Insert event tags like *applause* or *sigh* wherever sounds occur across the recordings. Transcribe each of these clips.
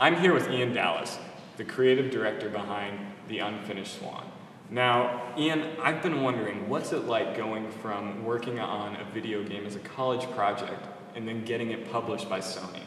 I'm here with Ian Dallas, the creative director behind The Unfinished Swan. Now, Ian, I've been wondering, what's it like going from working on a video game as a college project and then getting it published by Sony?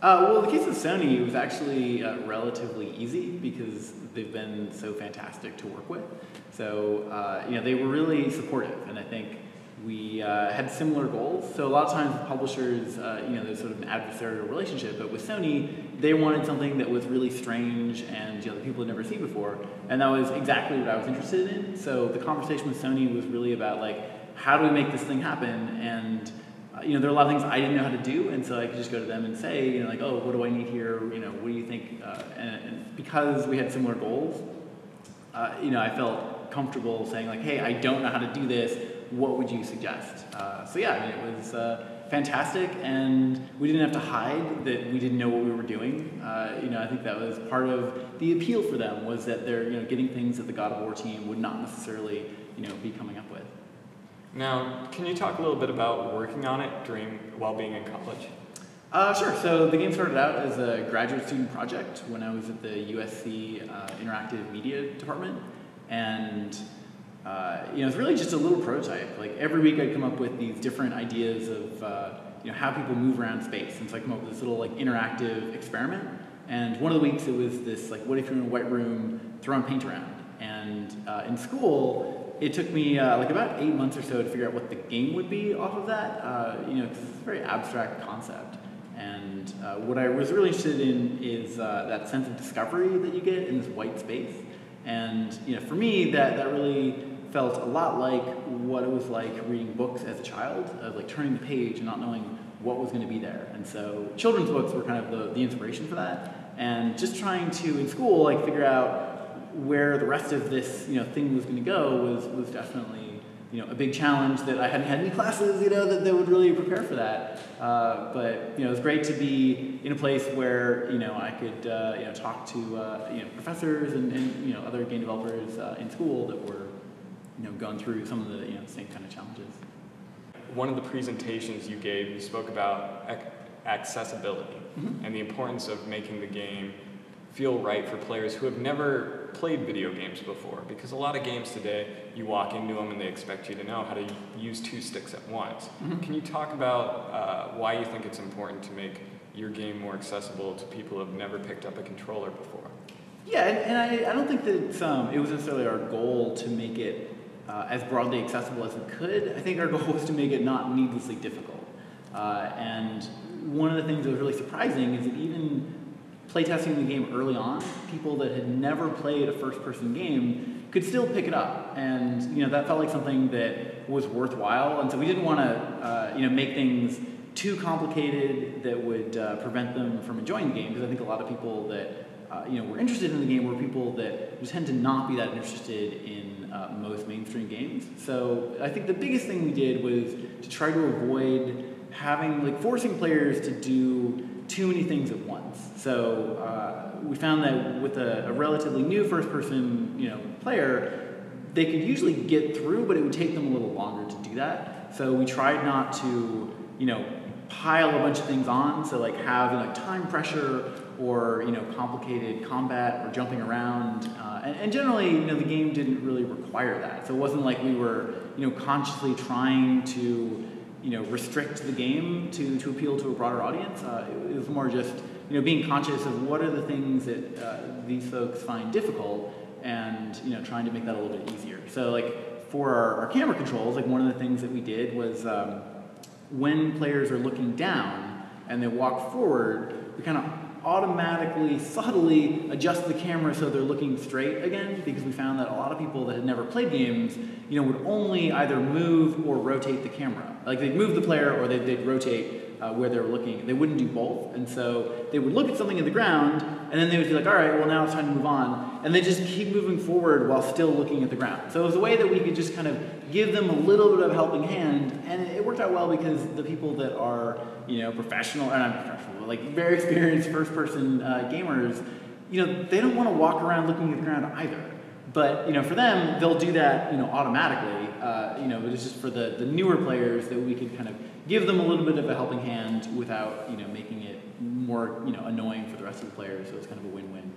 Uh, well, the case of Sony, was actually uh, relatively easy because they've been so fantastic to work with. So, uh, you know, they were really supportive, and I think we uh, had similar goals. So a lot of times with publishers, uh, you know, there's sort of an adversarial relationship, but with Sony, they wanted something that was really strange and you know, that people had never seen before, and that was exactly what I was interested in. So the conversation with Sony was really about like, how do we make this thing happen? And uh, you know, there are a lot of things I didn't know how to do, and so I could just go to them and say, you know, like, oh, what do I need here? You know, what do you think? Uh, and, and, because we had similar goals, uh, you know, I felt comfortable saying like, hey, I don't know how to do this what would you suggest? Uh, so yeah, I mean, it was uh, fantastic, and we didn't have to hide that we didn't know what we were doing. Uh, you know, I think that was part of the appeal for them was that they're you know getting things that the God of War team would not necessarily you know be coming up with. Now, can you talk a little bit about working on it during while being in college? Uh, sure. So the game started out as a graduate student project when I was at the USC uh, Interactive Media Department, and uh, you know, it's really just a little prototype. Like every week I'd come up with these different ideas of, uh, you know, how people move around space. And so I come up with this little like interactive experiment. And one of the weeks it was this like, what if you're in a white room, throwing paint around? And uh, in school, it took me uh, like about eight months or so to figure out what the game would be off of that. Uh, you know, it's a very abstract concept. And uh, what I was really interested in is that sense of discovery that you get in this white space. And you know, for me, that, that really felt a lot like what it was like reading books as a child, of like turning the page and not knowing what was going to be there. And so children's books were kind of the, the inspiration for that. And just trying to, in school, like figure out where the rest of this, you know, thing was going to go was, was definitely, you know, a big challenge that I hadn't had any classes, you know, that, that would really prepare for that. Uh, but, you know, it was great to be in a place where, you know, I could, uh, you know, talk to, uh, you know, professors and, and, you know, other game developers uh, in school that were you know, gone through some of the you know, same kind of challenges. One of the presentations you gave, you spoke about ac accessibility mm-hmm. and the importance of making the game feel right for players who have never played video games before. Because a lot of games today, you walk into them and they expect you to know how to use two sticks at once. Mm-hmm. Can you talk about uh, why you think it's important to make your game more accessible to people who have never picked up a controller before? Yeah, and, and I, I, don't think that um, it was necessarily our goal to make it uh, as broadly accessible as we could. I think our goal was to make it not needlessly difficult. Uh, and one of the things that was really surprising is that even playtesting the game early on, people that had never played a first-person game could still pick it up, and you know that felt like something that was worthwhile. And so we didn't want to, uh, you know, make things too complicated that would uh, prevent them from enjoying the game. Because I think a lot of people that uh, you know were interested in the game were people that tend to not be that interested in uh, most mainstream games. So I think the biggest thing we did was to try to avoid having, like, forcing players to do too many things at once. So uh, we found that with a, a relatively new first-person, you know, player, they could usually get through, but it would take them a little longer to do that. So we tried not to, you know, pile a bunch of things on. So like have like time pressure or you know complicated combat or jumping around. Uh, and, and, generally, you know, the game didn't really require that. So it wasn't like we were you know consciously trying to you know restrict the game to, to appeal to a broader audience. Uh, it, it, was more just you know being conscious of what are the things that uh, these folks find difficult and you know trying to make that a little bit easier. So like for our, our camera controls, like one of the things that we did was um, when players are looking down and they walk forward, we kind of automatically, subtly adjust the camera so they're looking straight again because we found that a lot of people that had never played games, you know, would only either move or rotate the camera. Like they'd move the player or they'd, they'd rotate uh, where they were looking. They wouldn't do both. And so they would look at something in the ground and then they would be like, all right, well now it's time to move on. And they just keep moving forward while still looking at the ground. So it was a way that we could just kind of give them a little bit of a helping hand. And it worked out well because the people that are, you know, professional, or not professional, like very experienced first person uh, gamers, you know, they don't want to walk around looking at the ground either. But, you know, for them, they'll do that, you know, automatically uh, you know, but it's just for the, the newer players that we could kind of give them a little bit of a helping hand without, you know, making it more, you know, annoying for the rest of the players. So it's kind of a win-win.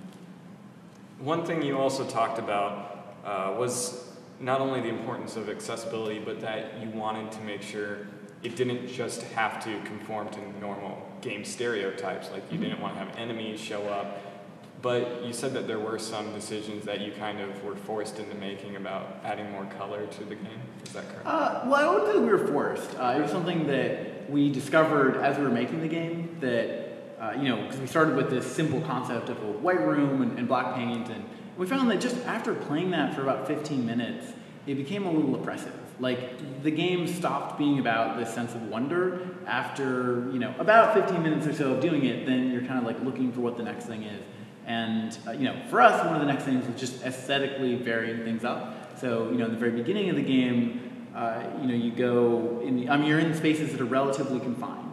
One thing you also talked about uh, was not only the importance of accessibility, but that you wanted to make sure it didn't just have to conform to normal game stereotypes, like you mm-hmm. didn't want to have enemies show up. But you said that there were some decisions that you kind of were forced into making about adding more color to the game. Is that correct? Uh, well, I wouldn't say we were forced. Uh, it was something that we discovered as we were making the game that uh, you know, because we started with this simple concept of a white room and, and, black paint, and we found that just after playing that for about 15 minutes, it became a little oppressive. Like the game stopped being about this sense of wonder after you know about 15 minutes or so of doing it. Then you're kind of like looking for what the next thing is. And uh, you know, for us, one of the next things was just aesthetically varying things up. So you know, in the very beginning of the game, uh, you know, you go in. The, I mean, you're in spaces that are relatively confined.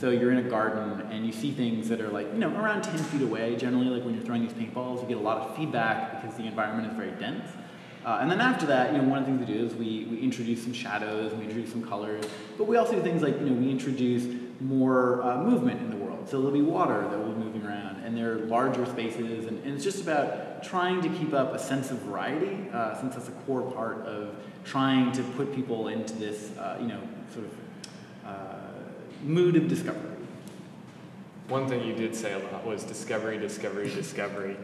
So you're in a garden and you see things that are like, you know, around 10 feet away. Generally, like when you're throwing these paintballs, you get a lot of feedback because the environment is very dense. Uh, and then after that, you know, one of the things we do is we, we introduce some shadows, we introduce some colors, but we also do things like, you know, we introduce more uh, movement in the world. So there'll be water that will be moving around, and there are larger spaces, and, and it's just about trying to keep up a sense of variety, uh, since that's a core part of trying to put people into this, uh, you know, sort of uh, mood of discovery. One thing you did say a lot was discovery, discovery, discovery.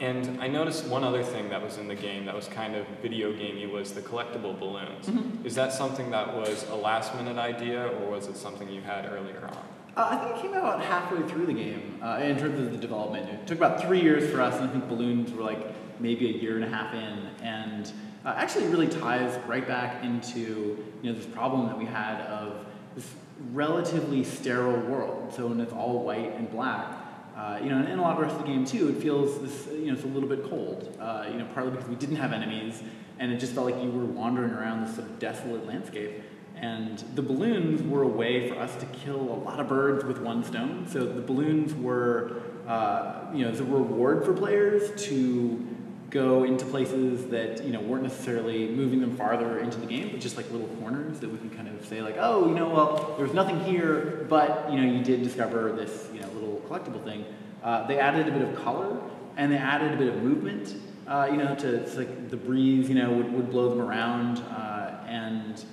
And I noticed one other thing that was in the game that was kind of video gamey was the collectible balloons. Mm-hmm. Is that something that was a last minute idea or was it something you had earlier on? Uh, I think it came out halfway through the game uh, in terms of the development. It took about three years for us, and I think balloons were like maybe a year and a half in. And uh, actually, really ties right back into you know this problem that we had of this relatively sterile world. So when it's all white and black, uh, you know, and in a lot of the rest of the game too, it feels this, you know, it's a little bit cold. Uh, you know, partly because we didn't have enemies, and it just felt like you were wandering around this sort of desolate landscape. And the balloons were a way for us to kill a lot of birds with one stone. So the balloons were, uh, you know, the reward for players to go into places that you know weren't necessarily moving them farther into the game, but just like little corners that we can kind of say like, oh, you know, well, there's nothing here, but you know, you did discover this you know little collectible thing. Uh, they added a bit of color and they added a bit of movement. Uh, you know, to like the breeze, you know, would, would blow them around, uh, and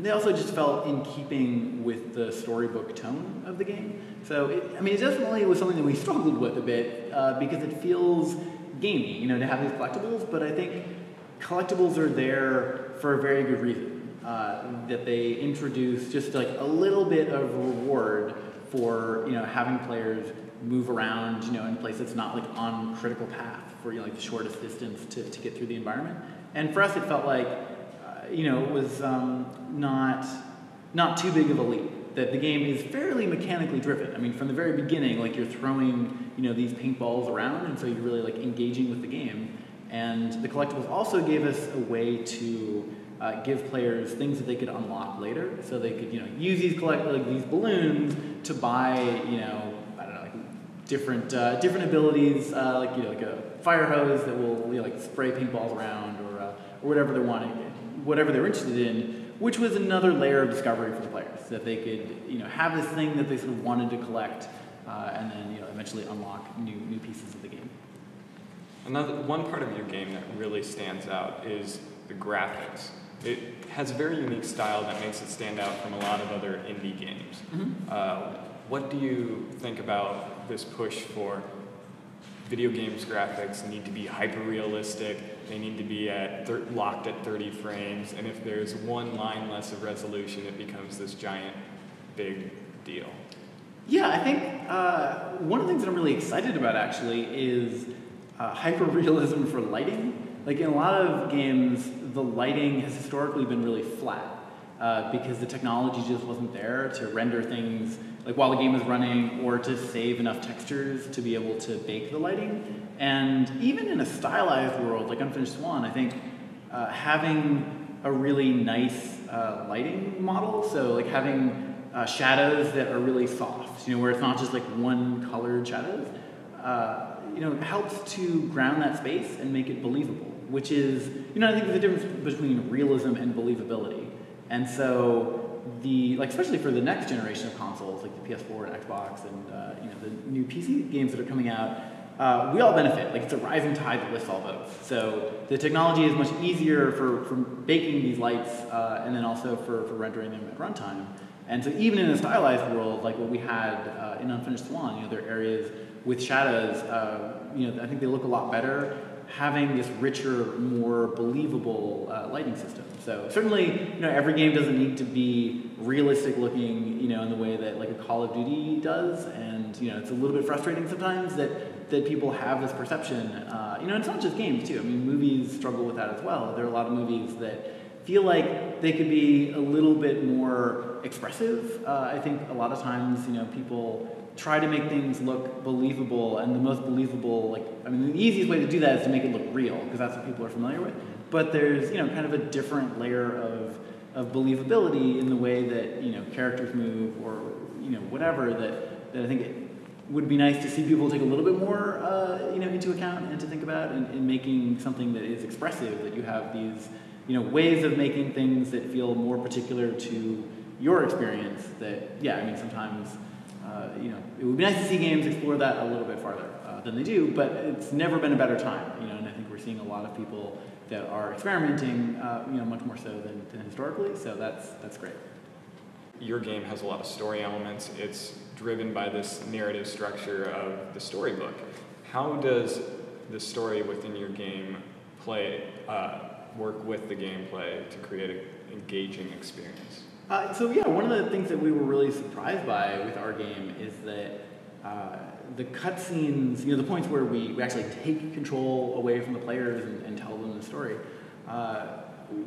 they also just felt in keeping with the storybook tone of the game. So, it, I mean, it definitely was something that we *laughs* struggled with a bit uh, because it feels gamey, you know, to have these collectibles, but I think collectibles are there for a very good reason. Uh, that they introduce just like a little bit of reward for you know having players move around you know in a place that's not like on critical path for you know, like the shortest distance to, to get through the environment. And for us, it felt like uh, you know it was um, not not too big of a leap that the game is fairly mechanically driven. I mean, from the very beginning, like you're throwing, you know, these paintballs around, and so you're really like engaging with the game. And the collectibles also gave us a way to uh, give players things that they could unlock later. So they could, you know, use these collect like these balloons to buy, you know, I don't know, like different uh, different abilities, uh, like you know, like a fire hose that will you know, like spray paintballs around, or uh, or whatever they're wanting, whatever they're interested in which was another layer of discovery for the players that they could you know have this thing that they sort of wanted to collect uh, and then you know eventually unlock new new pieces of the game. Another one part of your game that really stands out is the graphics. It has a very unique style that makes it stand out from a lot of other indie games. Mm-hmm. Uh, what do you think about this push for video games graphics need to be hyper realistic. They need to be at locked at 30 frames, and if there's one line less of resolution, it becomes this giant, big deal. Yeah, I think uh, one of the things that I'm really excited about actually is uh, hyper realism for lighting. Like in a lot of games, the lighting has historically been really flat uh, because the technology just wasn't there to render things like while the game is running or to save enough textures to be able to bake the lighting. And even in a stylized world like Unfinished Swan, I think uh, having a really nice uh, lighting model, so like having uh, shadows that are really soft, you know, where it's not just like one colored shadows, uh, you know, helps to ground that space and make it believable which is, you know, I think a difference between realism and believability. And so the, like especially for the next generation of consoles, like the PS4 and Xbox and, uh, you know, the new PC games that are coming out, uh, we all benefit. Like it's a rising tide that lifts all boats. So the technology is much easier for, for baking these lights uh, and then also for, for rendering them at runtime. And so even in a stylized world, like what we had uh, in Unfinished Swan, you know, there are areas with shadows, uh, you know, I think they look a lot better having this richer, more believable uh, lighting system. So certainly, you know, every game doesn't need to be realistic looking, you know, in the way that like a Call of Duty does. And, you know, it's a little bit frustrating sometimes that, that people have this perception. Uh, you know, it's not just games too. I mean, movies struggle with that as well. There are a lot of movies that feel like they could be a little bit more expressive. Uh, I think a lot of times, you know, people try to make things look believable, and the most believable, like, I mean, the easiest way to do that is to make it look real, because that's what people are familiar with. But there's, you know, kind of a different layer of, of believability in the way that, you know, characters move, or, you know, whatever, that, that I think it would be nice to see people take a little bit more, uh, you know, into account and to think about in, in making something that is expressive, that you have these, you know, ways of making things that feel more particular to your experience that, yeah, I mean, sometimes, uh, you know, it would be nice to see games explore that a little bit farther uh, than they do, but it's never been a better time, you know, and I think we're seeing a lot of people that are experimenting, uh, you know, much more so than, than historically, so that's, that's great. Your game has a lot of story elements. It's driven by this narrative structure of the storybook. How does the story within your game play, uh, work with the gameplay to create an engaging experience? Uh, so yeah, one of the things that we were really surprised by with our game is that uh, the cutscenes, you know, the points where we, we actually take control away from the players and, and tell them the story, uh,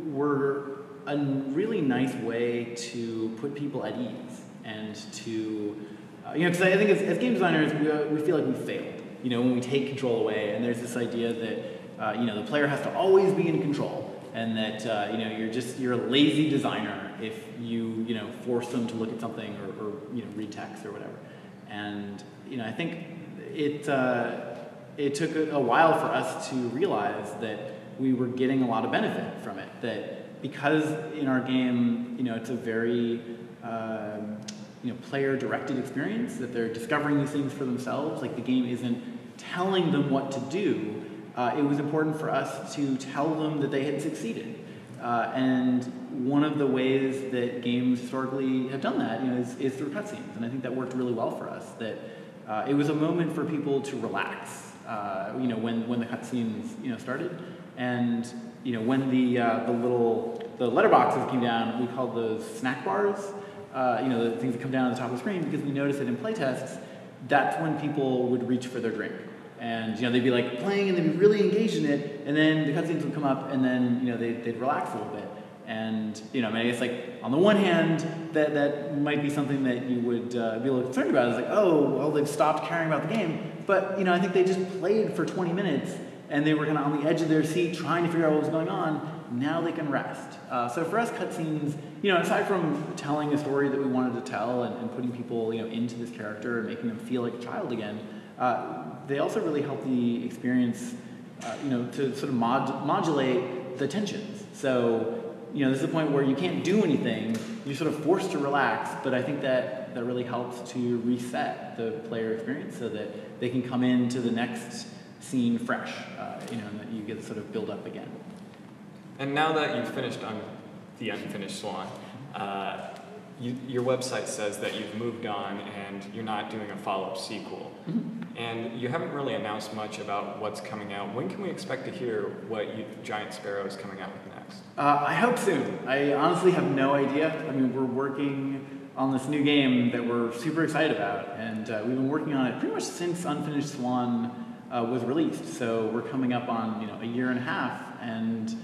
were a really nice way to put people at ease and to, uh, you know, because I think as, as, game designers, we, uh, we feel like we failed, you know, when we take control away, and there's this idea that, uh, you know, the player has to always be in control and that uh, you know you're just you're a lazy designer if you you know force them to look at something or, or you know read text or whatever. And you know I think it uh, it took a, while for us to realize that we were getting a lot of benefit from it. That because in our game you know it's a very um, you know player directed experience that they're discovering these things for themselves. Like the game isn't telling them what to do uh, it was important for us to tell them that they had succeeded. Uh, and one of the ways that games historically have done that you know, is, is through cutscenes. And I think that worked really well for us. That uh, it was a moment for people to relax. Uh, you know, when, when the cutscenes you know started, and you know when the uh, the little the letterboxes came down, we called those snack bars. Uh, you know, the things that come down at the top of the screen because we noticed that in playtests, that's when people would reach for their drink and you know they'd be like playing and they'd be really engaged in it, and then the cutscenes would come up, and then you know they'd, they'd relax a little bit. And you know, I mean, it's like on the one hand, that that might be something that you would uh, be a little concerned about. It's like, oh, well, they've stopped caring about the game. But you know, I think they just played for 20 minutes, and they were kind of on the edge of their seat, trying to figure out what was going on. Now they can rest. Uh, so for us, cutscenes, you know, aside from telling a story that we wanted to tell and, and putting people, you know, into this character and making them feel like a child again, uh, they also really help the experience, uh, you know, to sort of mod modulate the tensions. So, you know, this is a point where you can't do anything, you're sort of forced to relax, but I think that that really helps to reset the player experience so that they can come into the next scene fresh, uh, you know, and that you get sort of build up again. And now that you've finished on the unfinished swan, uh, you, your website says that you've moved on and you're not doing a follow-up sequel. Mm-hmm. And you haven't really announced much about what's coming out. When can we expect to hear what you, Giant Sparrow is coming out with next? Uh, I hope soon. I honestly have no idea. I mean, we're working on this new game that we're super excited about, and uh, we've been working on it pretty much since Unfinished Swan uh, was released. So we're coming up on you know a year and a half, and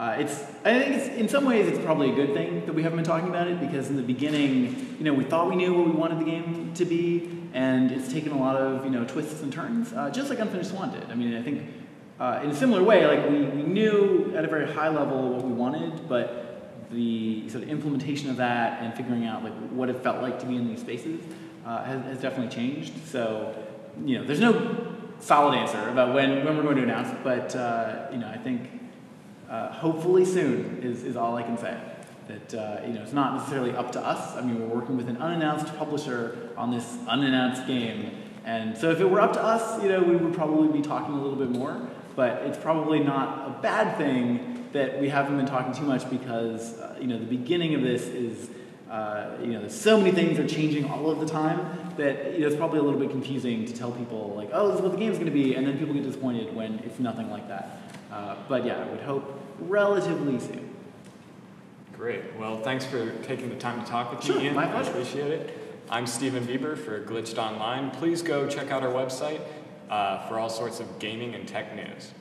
uh, it's, I think it's, in some ways it's probably a good thing that we haven't been talking about it because in the beginning, you know, we thought we knew what we wanted the game to be, and it's taken a lot of, you know, twists and turns, uh, just like Unfinished Swan did. I mean, I think uh, in a similar way, like we, we knew at a very high level what we wanted, but the sort of implementation of that and figuring out like what it felt like to be in these spaces uh, has, has definitely changed. So, you know, there's no solid answer about when, when we're going to announce, but, uh, you know, I think uh, hopefully soon is, is all I can say. That uh, you know, it's not necessarily up to us. I mean, we're working with an unannounced publisher on this unannounced game, and so if it were up to us, you know, we would probably be talking a little bit more. But it's probably not a bad thing that we haven't been talking too much because uh, you know the beginning of this is uh, you know, so many things are changing all of the time that you know, it's probably a little bit confusing to tell people like, oh, this is what the game's going to be, and then people get disappointed when it's nothing like that. Uh, but yeah, I would hope relatively soon. Great. Well, thanks for taking the time to talk with sure, me, Ian. My I pleasure. appreciate it. I'm Steven Bieber for Glitched Online. Please go check out our website uh, for all sorts of gaming and tech news.